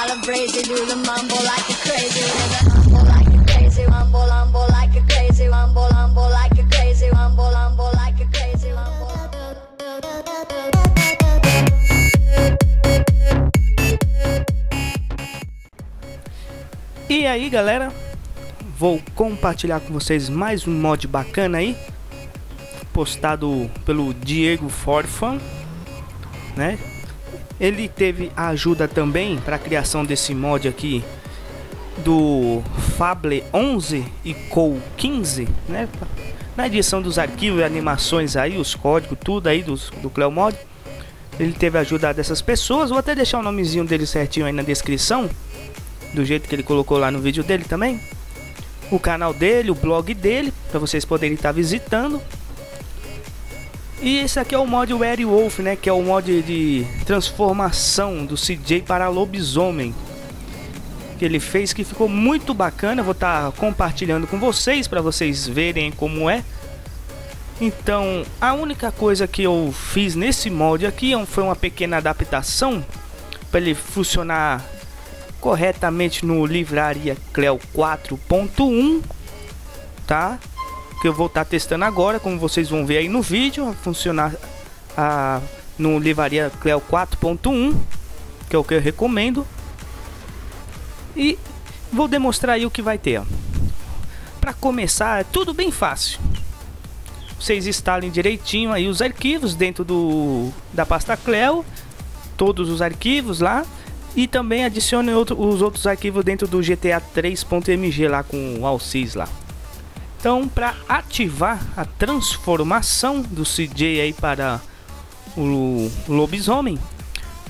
while I'm crazy, do the mumble like a crazy, like crazy, like crazy, like crazy, like crazy. E aí galera, vou compartilhar com vocês mais um mod bacana aí Postado pelo Diego Forfan né? Ele teve a ajuda também para a criação desse mod aqui do Fable 11 e Cou 15, né? Na edição dos arquivos animações aí, os códigos, tudo aí do, do Cleomod. Ele teve a ajuda dessas pessoas. Vou até deixar o nomezinho dele certinho aí na descrição. Do jeito que ele colocou lá no vídeo dele também. O canal dele, o blog dele, para vocês poderem estar visitando. E esse aqui é o mod Werewolf, né? Que é o mod de transformação do CJ para lobisomem. Que ele fez que ficou muito bacana. Vou estar tá compartilhando com vocês para vocês verem como é. Então, a única coisa que eu fiz nesse mod aqui é foi uma pequena adaptação para ele funcionar corretamente no Livraria Cleo 4.1, tá? Que eu vou estar tá testando agora, como vocês vão ver aí no vídeo, funcionar a, no Livraria Cleo 4.1, que é o que eu recomendo. E vou demonstrar aí o que vai ter. Para começar, é tudo bem fácil. Vocês instalem direitinho aí os arquivos dentro do da pasta Cleo, todos os arquivos lá e também adicione outro, os outros arquivos dentro do GTA 3.mg lá com o Alcis lá. Então, para ativar a transformação do CJ aí para o lobisomem,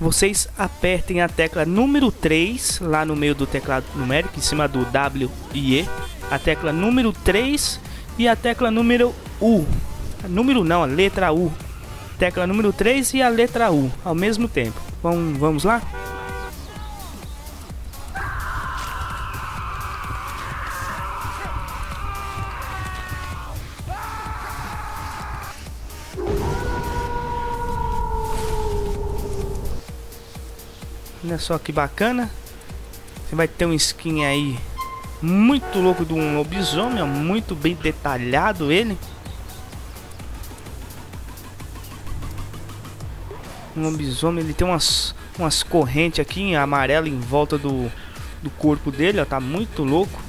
vocês apertem a tecla número 3 lá no meio do teclado numérico, em cima do W e E, a tecla número 3 e a tecla número U. Número não, a letra U. Tecla número 3 e a letra U ao mesmo tempo. Vamos, vamos lá? Olha só que bacana. Você vai ter um skin aí muito louco de um lobisomem, muito bem detalhado ele. Um lobisomem, ele tem umas, umas correntes aqui em amarelo em volta do, do corpo dele, ó, tá muito louco.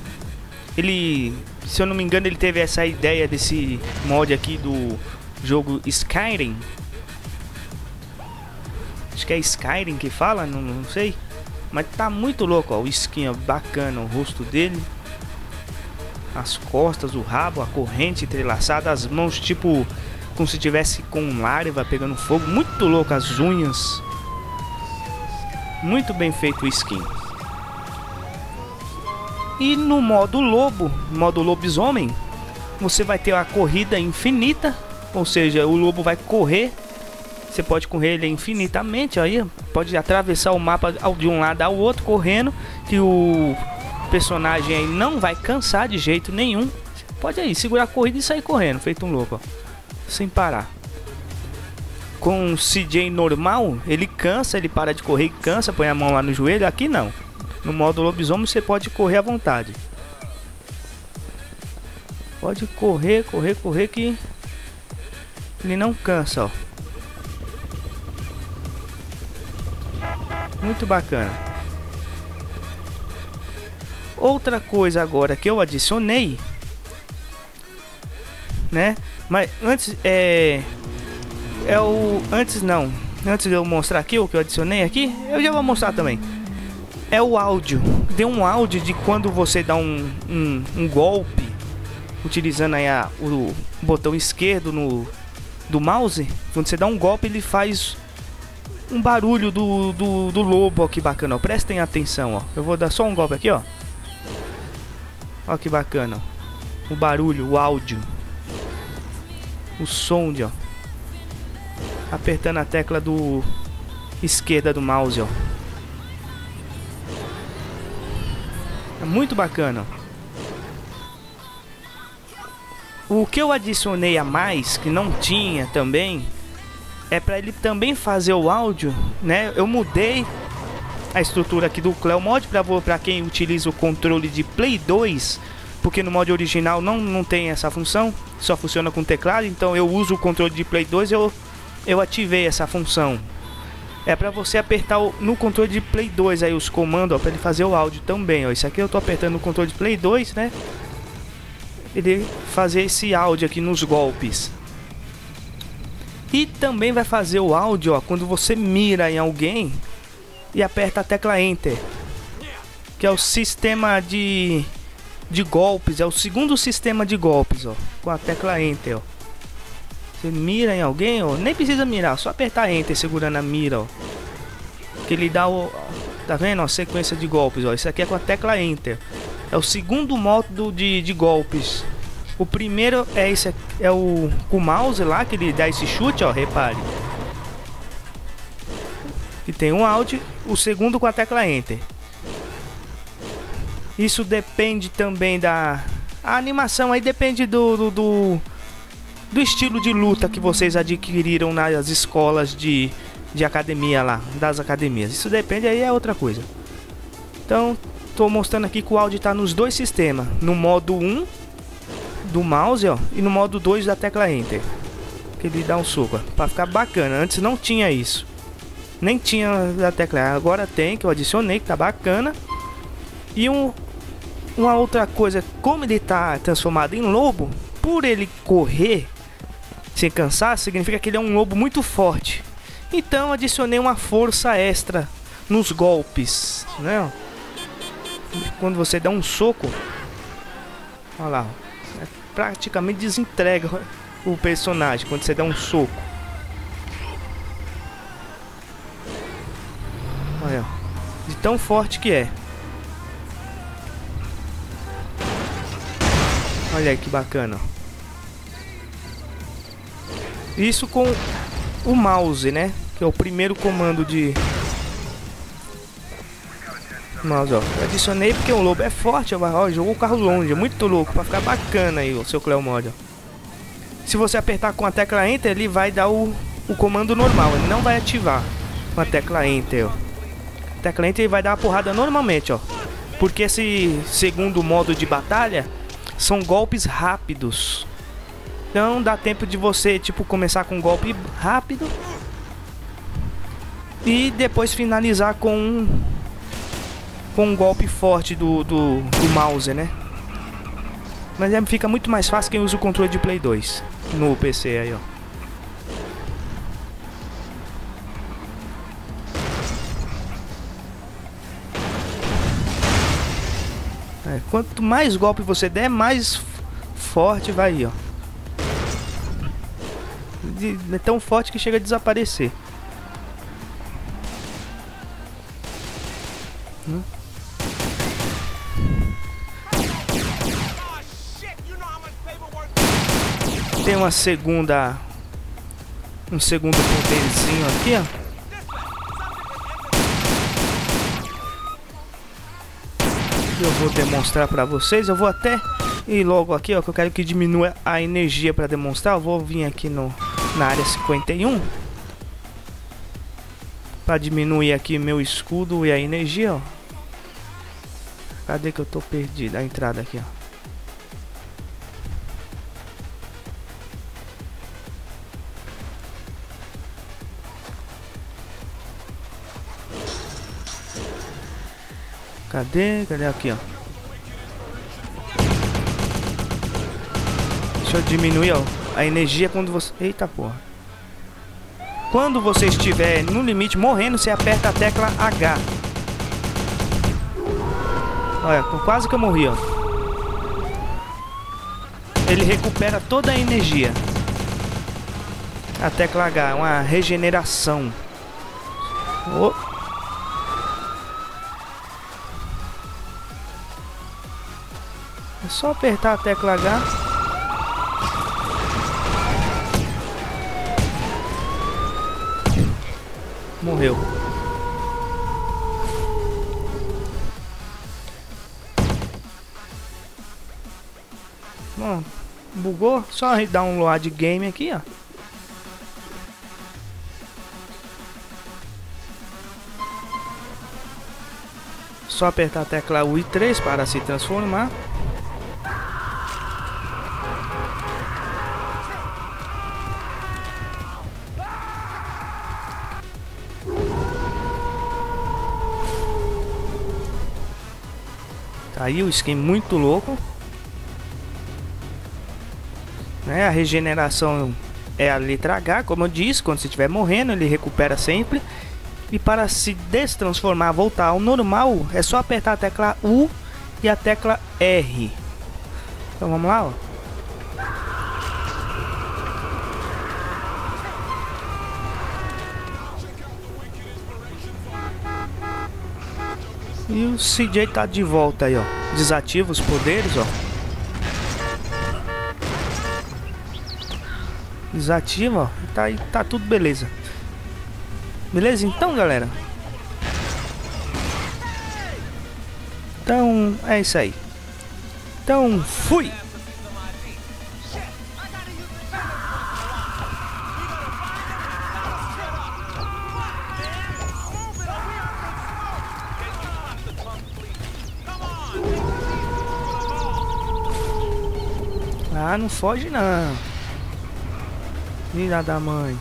Ele, se eu não me engano, ele teve essa ideia desse mod aqui do jogo Skyrim, Acho que é Skyrim que fala, não, não sei. Mas tá muito louco, ó. O skin ó, bacana, o rosto dele. As costas, o rabo, a corrente entrelaçada, as mãos tipo como se tivesse com larva pegando fogo. Muito louco as unhas. Muito bem feito o skin. E no modo lobo, modo lobisomem, você vai ter a corrida infinita, ou seja, o lobo vai correr você pode correr ele infinitamente aí, pode atravessar o mapa de um lado ao outro correndo, que o personagem aí não vai cansar de jeito nenhum. Pode aí segurar a corrida e sair correndo, feito um louco, ó, sem parar. Com o CJ normal, ele cansa, ele para de correr cansa, põe a mão lá no joelho. Aqui não. No modo lobisomem você pode correr à vontade. Pode correr, correr, correr que ele não cansa, ó. Muito bacana. Outra coisa agora que eu adicionei, né? Mas antes é é o antes não, antes de eu mostrar aqui o que eu adicionei aqui, eu já vou mostrar também. É o áudio. Tem um áudio de quando você dá um, um, um golpe utilizando aí a, o botão esquerdo no do mouse. Quando você dá um golpe, ele faz um barulho do, do, do lobo, ó, que bacana, ó. Prestem atenção, ó. Eu vou dar só um golpe aqui, ó. Ó que bacana. O barulho, o áudio. O som, de, ó. Apertando a tecla do esquerda do mouse, ó. É muito bacana, ó. O que eu adicionei a mais, que não tinha também, é para ele também fazer o áudio, né? Eu mudei a estrutura aqui do Cleo Mod para quem utiliza o controle de Play 2, porque no mod original não, não tem essa função, só funciona com teclado, então eu uso o controle de Play 2 eu eu ativei essa função. É para você apertar o, no controle de Play 2 aí os comandos, para ele fazer o áudio também, ó. Isso aqui eu tô apertando no controle de Play 2, né? Ele fazer esse áudio aqui nos golpes. E também vai fazer o áudio, ó, quando você mira em alguém e aperta a tecla Enter. Que é o sistema de, de golpes, é o segundo sistema de golpes, ó, com a tecla Enter, ó. Você mira em alguém, ó, nem precisa mirar, só apertar Enter segurando a mira, ó. Que ele dá o... Tá vendo, ó, sequência de golpes, ó. Isso aqui é com a tecla Enter. É o segundo modo de, de golpes o primeiro é esse é o, o mouse lá que ele dá esse chute, ó, repare. Que tem um áudio, o segundo com a tecla enter. Isso depende também da a animação aí depende do, do, do, do estilo de luta que vocês adquiriram nas escolas de, de academia lá, das academias. Isso depende aí é outra coisa. Então, estou mostrando aqui que o áudio está nos dois sistemas, no modo 1 do mouse, ó, e no modo 2 da tecla Enter. Que ele dá um soco, para ficar bacana. Antes não tinha isso. Nem tinha da tecla, agora tem, que eu adicionei, que tá bacana. E um, uma outra coisa, como ele tá transformado em lobo, por ele correr sem cansar, significa que ele é um lobo muito forte. Então adicionei uma força extra nos golpes, né? Quando você dá um soco, olha lá, praticamente desentrega o personagem quando você dá um soco. Olha, de tão forte que é. Olha aí que bacana. Isso com o mouse, né? Que é o primeiro comando de mouse, ó. Adicionei porque o lobo é forte, ó, jogou o carro longe, é muito louco, pra ficar bacana aí o seu Cleo Mod, ó. Se você apertar com a tecla Enter, ele vai dar o, o comando normal, ele não vai ativar com a tecla Enter, ó. A tecla Enter vai dar a porrada normalmente, ó. Porque esse segundo modo de batalha são golpes rápidos. Então dá tempo de você, tipo, começar com um golpe rápido e depois finalizar com um com um golpe forte do, do, do mouse, né? Mas é, fica muito mais fácil quem usa o controle de Play 2 no PC aí, ó. É, quanto mais golpe você der, mais forte vai ó. De, é tão forte que chega a desaparecer. Tem uma segunda... Um segundo poderzinho aqui, ó. eu vou demonstrar para vocês. Eu vou até ir logo aqui, ó, que eu quero que diminua a energia para demonstrar. Eu vou vir aqui no, na área 51 para diminuir aqui meu escudo e a energia, ó. Cadê que eu tô perdido? A entrada aqui, ó. Cadê? Cadê aqui, ó? Deixa eu diminuir, ó, a energia quando você... Eita, porra. Quando você estiver no limite morrendo, você aperta a tecla H. Olha, quase que eu morri, ó. Ele recupera toda a energia. A tecla H, é uma regeneração. Oh. É só apertar a tecla H. Morreu. Bom, bugou. Só dar um load game aqui, ó. Só apertar a tecla U e 3 para se transformar. Aí o skin muito louco. Né? A regeneração é a letra H, como eu disse, quando você estiver morrendo, ele recupera sempre. E para se destransformar, voltar ao normal, é só apertar a tecla U e a tecla R. Então vamos lá, ó. E o CJ tá de volta aí, ó. Desativa os poderes, ó. Desativa, ó. Tá, tá tudo beleza. Beleza? Então, galera. Então, é isso aí. Então, fui! Ah, não foge não. Filha da mãe.